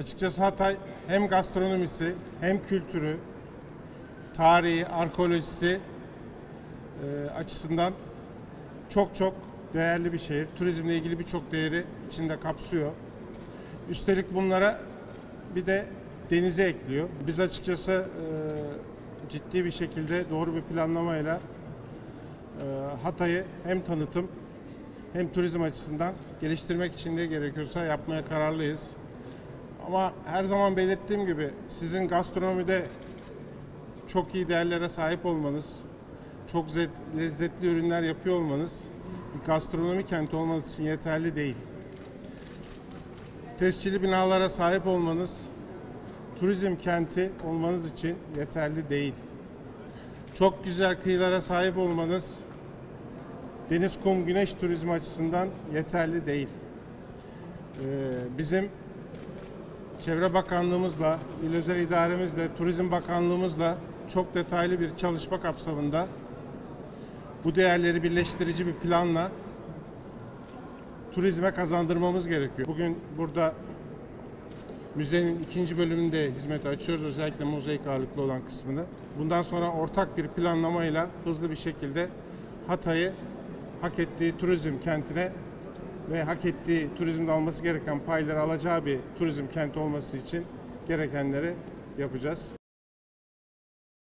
Açıkçası Hatay hem gastronomisi hem kültürü, tarihi, arkeolojisi e, açısından çok çok değerli bir şehir. Turizmle ilgili birçok değeri içinde kapsıyor. Üstelik bunlara bir de denize ekliyor. Biz açıkçası e, ciddi bir şekilde doğru bir planlamayla e, Hatay'ı hem tanıtım hem turizm açısından geliştirmek için ne gerekiyorsa yapmaya kararlıyız. Ama her zaman belirttiğim gibi sizin gastronomide çok iyi değerlere sahip olmanız, çok zet- lezzetli ürünler yapıyor olmanız bir gastronomi kenti olmanız için yeterli değil. Tescilli binalara sahip olmanız, turizm kenti olmanız için yeterli değil. Çok güzel kıyılara sahip olmanız, deniz, kum, güneş turizmi açısından yeterli değil. Ee, bizim Çevre Bakanlığımızla, İl Özel İdaremizle, Turizm Bakanlığımızla çok detaylı bir çalışma kapsamında bu değerleri birleştirici bir planla turizme kazandırmamız gerekiyor. Bugün burada müzenin ikinci bölümünde hizmete açıyoruz. Özellikle mozaik ağırlıklı olan kısmını. Bundan sonra ortak bir planlamayla hızlı bir şekilde Hatay'ı hak ettiği turizm kentine ve hak ettiği turizmde alması gereken payları alacağı bir turizm kenti olması için gerekenleri yapacağız.